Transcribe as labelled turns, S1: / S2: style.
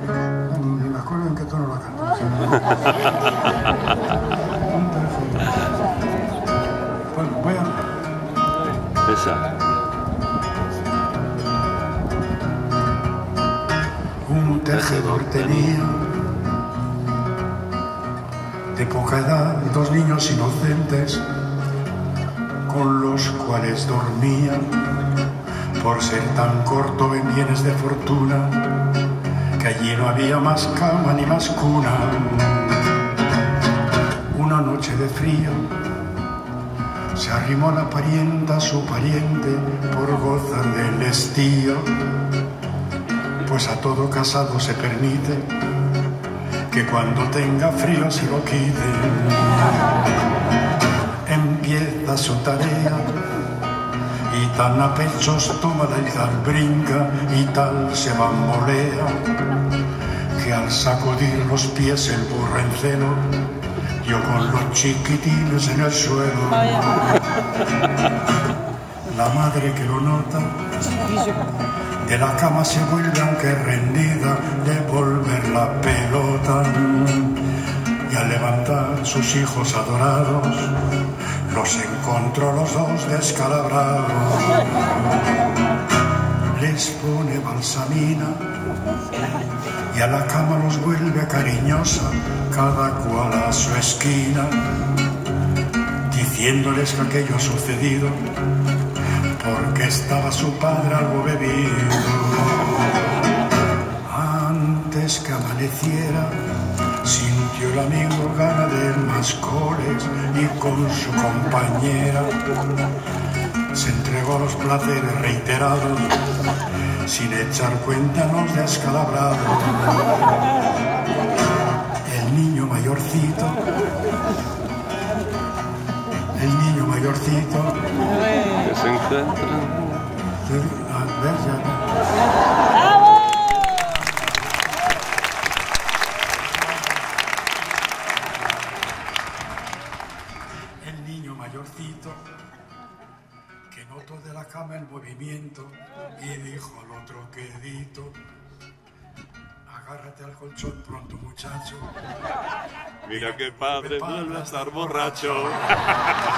S1: Ni me acuerdo en qué tono la cantas. bueno, voy a...
S2: Esa.
S1: Un tejedor tenía de poca edad dos niños inocentes con los cuales dormía por ser tan corto en bienes de fortuna que allí no había más cama ni más cuna. Una noche de frío se arrimó la parienta a su pariente por gozar del estío, pues a todo casado se permite que cuando tenga frío se lo quite. Empieza su tarea y tan a pechos toma y tal brinca y tal se bambolea que al sacudir los pies el burro en celo yo con los chiquitines en el suelo. La madre que lo nota de la cama se vuelve aunque rendida de volver la pelota sus hijos adorados los encontró los dos descalabrados les pone balsamina y a la cama los vuelve cariñosa cada cual a su esquina diciéndoles que aquello ha sucedido porque estaba su padre algo bebido. Antes que amaneciera, sintió el amigo gana de más coles y con su compañera se entregó a los placeres reiterados sin echar cuenta en los descalabrados. El niño mayorcito, el niño mayorcito
S2: Que se encuentran.
S1: a ver, ya. Niño mayorcito que notó de la cama el movimiento y dijo al otro quedito, agárrate al colchón pronto muchacho.
S2: Mira qué padre vuelve a estar borracho.